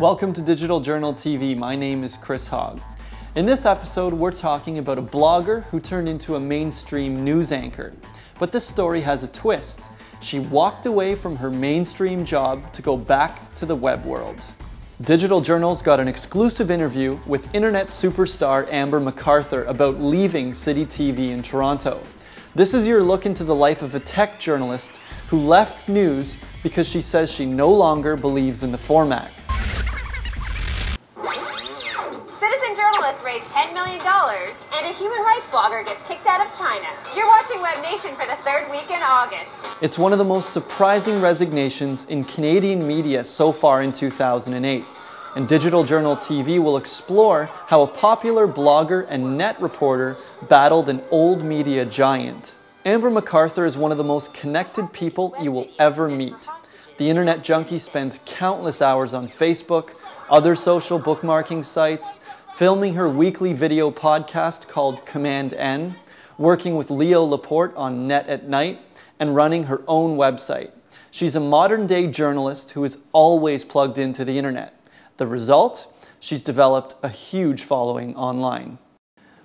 Welcome to Digital Journal TV. My name is Chris Hogg. In this episode, we're talking about a blogger who turned into a mainstream news anchor. But this story has a twist. She walked away from her mainstream job to go back to the web world. Digital Journals got an exclusive interview with internet superstar Amber MacArthur about leaving City TV in Toronto. This is your look into the life of a tech journalist who left news because she says she no longer believes in the format. Citizen journalists raise $10 million, and a human rights blogger gets kicked out of China. You're watching Web Nation for the third week in August. It's one of the most surprising resignations in Canadian media so far in 2008. And Digital Journal TV will explore how a popular blogger and net reporter battled an old media giant. Amber MacArthur is one of the most connected people you will ever meet. The internet junkie spends countless hours on Facebook, other social bookmarking sites, filming her weekly video podcast called Command N, working with Leo Laporte on Net at Night, and running her own website. She's a modern day journalist who is always plugged into the internet. The result? She's developed a huge following online.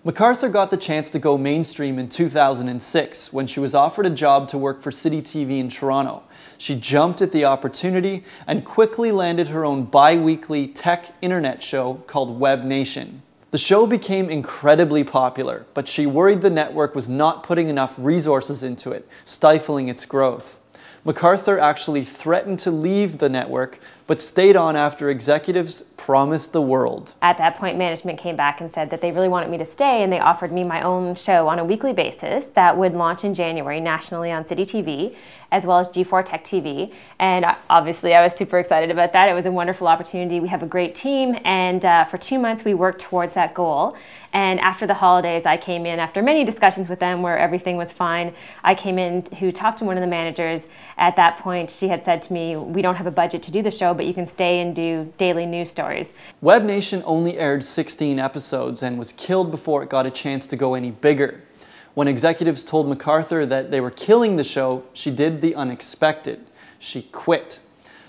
MacArthur got the chance to go mainstream in 2006 when she was offered a job to work for City TV in Toronto. She jumped at the opportunity and quickly landed her own bi weekly tech internet show called Web Nation. The show became incredibly popular, but she worried the network was not putting enough resources into it, stifling its growth. MacArthur actually threatened to leave the network, but stayed on after executives promised the world. At that point, management came back and said that they really wanted me to stay, and they offered me my own show on a weekly basis that would launch in January nationally on City TV, as well as G4 Tech TV. And obviously, I was super excited about that. It was a wonderful opportunity. We have a great team, and uh, for two months, we worked towards that goal. And after the holidays, I came in after many discussions with them where everything was fine. I came in who talked to one of the managers. At that point, she had said to me, We don't have a budget to do the show, but you can stay and do daily news stories. Web Nation only aired 16 episodes and was killed before it got a chance to go any bigger. When executives told MacArthur that they were killing the show, she did the unexpected. She quit.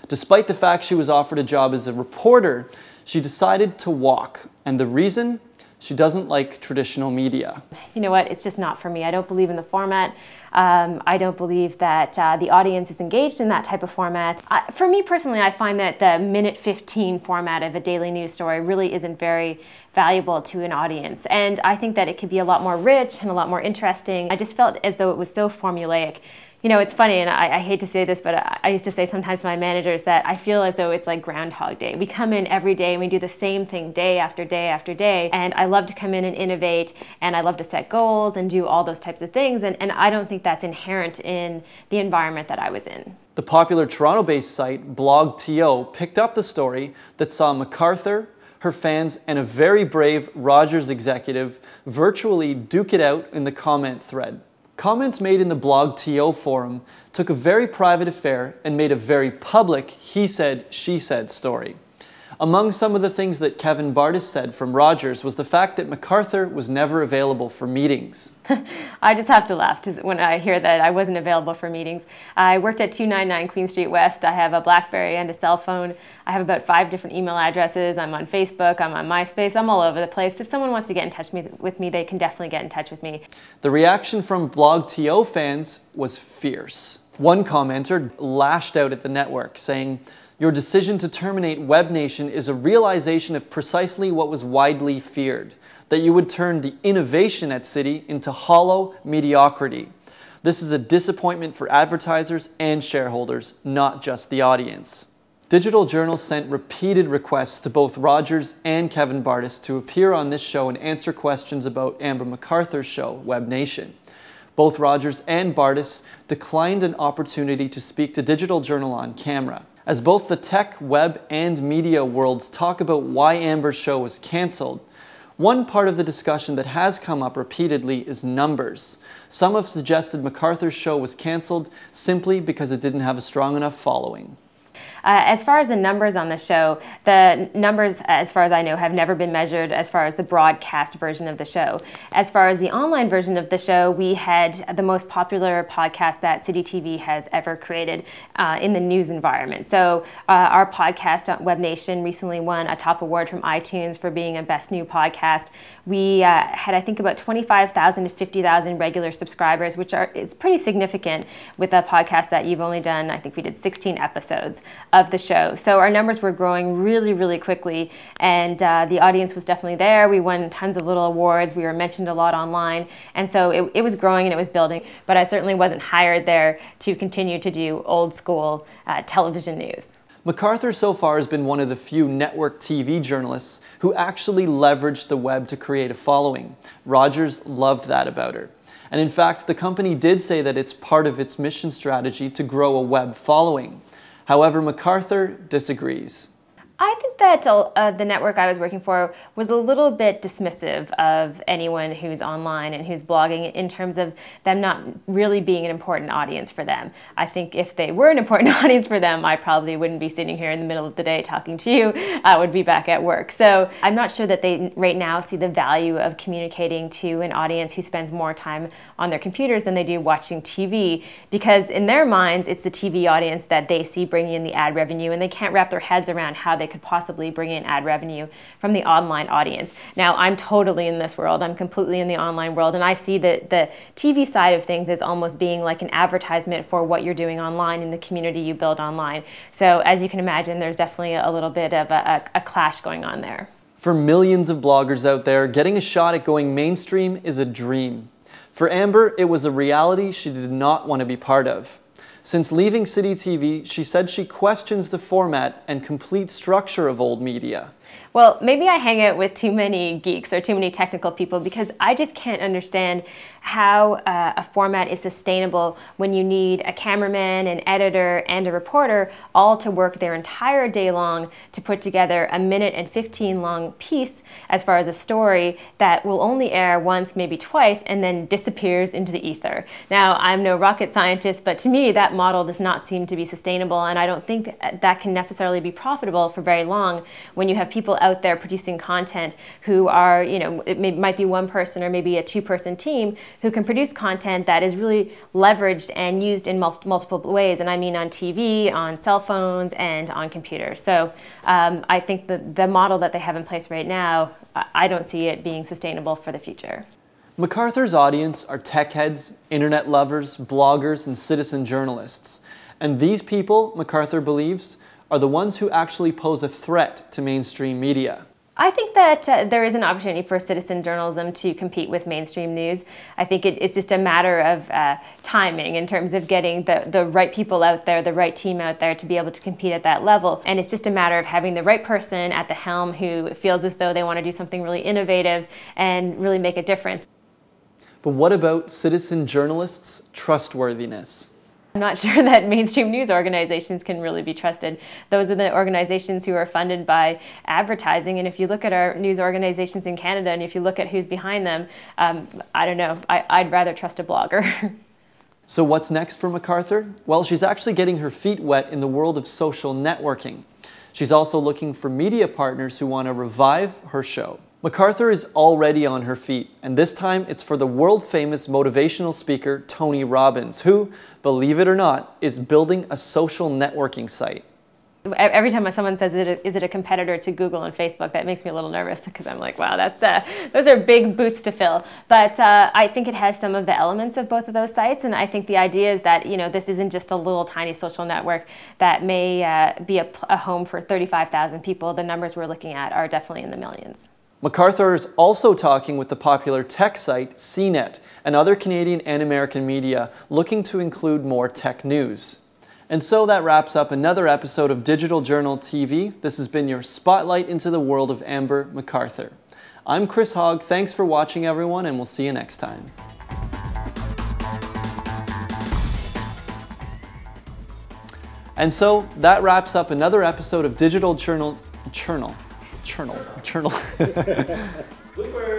Despite the fact she was offered a job as a reporter, she decided to walk. And the reason? She doesn't like traditional media. You know what? It's just not for me. I don't believe in the format. Um, I don't believe that uh, the audience is engaged in that type of format. I, for me personally, I find that the minute 15 format of a daily news story really isn't very valuable to an audience. And I think that it could be a lot more rich and a lot more interesting. I just felt as though it was so formulaic you know, it's funny, and I, I, hate to say this, but I, I used to say sometimes to my managers that I feel as though it's like Groundhog Day. We come in every day and we do the same thing day after day after day. And I love to come in and innovate, and I love to set goals and do all those types of things. And, and I don't think that's inherent in the environment that I was in. The popular Toronto based site BlogTO picked up the story that saw MacArthur, her fans, and a very brave Rogers executive virtually duke it out in the comment thread. Comments made in the BlogTO forum took a very private affair and made a very public he said, she said story. Among some of the things that Kevin Bardis said from Rogers was the fact that MacArthur was never available for meetings. I just have to laugh when I hear that I wasn't available for meetings. I worked at 299 Queen Street West. I have a Blackberry and a cell phone. I have about five different email addresses. I'm on Facebook, I'm on MySpace, I'm all over the place. If someone wants to get in touch with me, they can definitely get in touch with me. The reaction from BlogTO fans was fierce. One commenter lashed out at the network, saying, your decision to terminate Web Nation is a realization of precisely what was widely feared that you would turn the innovation at City into hollow mediocrity. This is a disappointment for advertisers and shareholders, not just the audience. Digital Journal sent repeated requests to both Rogers and Kevin Bardis to appear on this show and answer questions about Amber MacArthur's show, Web Nation. Both Rogers and Bardis declined an opportunity to speak to Digital Journal on camera. As both the tech, web, and media worlds talk about why Amber's show was cancelled, one part of the discussion that has come up repeatedly is numbers. Some have suggested MacArthur's show was cancelled simply because it didn't have a strong enough following. Uh, as far as the numbers on the show, the numbers, as far as I know, have never been measured as far as the broadcast version of the show. As far as the online version of the show, we had the most popular podcast that City TV has ever created uh, in the news environment. So uh, our podcast, Web Nation, recently won a top award from iTunes for being a best new podcast. We uh, had, I think, about 25,000 to 50,000 regular subscribers, which are it's pretty significant with a podcast that you've only done. I think we did 16 episodes of the show. So our numbers were growing really, really quickly, and uh, the audience was definitely there. We won tons of little awards. We were mentioned a lot online, and so it, it was growing and it was building. But I certainly wasn't hired there to continue to do old school uh, television news. MacArthur so far has been one of the few network TV journalists who actually leveraged the web to create a following. Rogers loved that about her. And in fact, the company did say that it's part of its mission strategy to grow a web following. However, MacArthur disagrees. I think that uh, the network I was working for was a little bit dismissive of anyone who's online and who's blogging in terms of them not really being an important audience for them. I think if they were an important audience for them, I probably wouldn't be sitting here in the middle of the day talking to you. I would be back at work. So I'm not sure that they right now see the value of communicating to an audience who spends more time on their computers than they do watching TV because in their minds, it's the TV audience that they see bringing in the ad revenue and they can't wrap their heads around how they could possibly bring in ad revenue from the online audience. Now, I'm totally in this world. I'm completely in the online world, and I see that the TV side of things is almost being like an advertisement for what you're doing online in the community you build online. So, as you can imagine, there's definitely a little bit of a, a, a clash going on there. For millions of bloggers out there, getting a shot at going mainstream is a dream. For Amber, it was a reality she did not want to be part of. Since leaving City TV, she said she questions the format and complete structure of old media. Well, maybe I hang out with too many geeks or too many technical people because I just can't understand how uh, a format is sustainable when you need a cameraman, an editor, and a reporter all to work their entire day long to put together a minute and 15 long piece as far as a story that will only air once, maybe twice, and then disappears into the ether. Now, I'm no rocket scientist, but to me, that model does not seem to be sustainable, and I don't think that can necessarily be profitable for very long when you have people out there producing content who are, you know, it may, might be one person or maybe a two person team who can produce content that is really leveraged and used in mul multiple ways. And I mean on TV, on cell phones, and on computers. So um, I think the model that they have in place right now, I don't see it being sustainable for the future. MacArthur's audience are tech heads, internet lovers, bloggers, and citizen journalists. And these people, MacArthur believes, are the ones who actually pose a threat to mainstream media. I think that uh, there is an opportunity for citizen journalism to compete with mainstream news. I think it, it's just a matter of uh, timing in terms of getting the, the right people out there, the right team out there to be able to compete at that level. And it's just a matter of having the right person at the helm who feels as though they want to do something really innovative and really make a difference. But what about citizen journalists' trustworthiness? I'm not sure that mainstream news organizations can really be trusted. Those are the organizations who are funded by advertising. And if you look at our news organizations in Canada and if you look at who's behind them, um, I don't know, I, would rather trust a blogger. so, what's next for MacArthur? Well, she's actually getting her feet wet in the world of social networking. She's also looking for media partners who want to revive her show. MacArthur is already on her feet, and this time it's for the world famous motivational speaker Tony Robbins, who, believe it or not, is building a social networking site. Every time someone says, is it, a, is it a competitor to Google and Facebook, that makes me a little nervous because I'm like, wow, that's uh, those are big boots to fill. But uh, I think it has some of the elements of both of those sites, and I think the idea is that you know this isn't just a little tiny social network that may uh, be a, a home for 35,000 people. The numbers we're looking at are definitely in the millions. MacArthur is also talking with the popular tech site CNET and other Canadian and American media looking to include more tech news. And so that wraps up another episode of Digital Journal TV. This has been your spotlight into the world of Amber MacArthur. I'm Chris Hogg. Thanks for watching, everyone, and we'll see you next time. And so that wraps up another episode of Digital Journal Journal. Chernal. Chernal.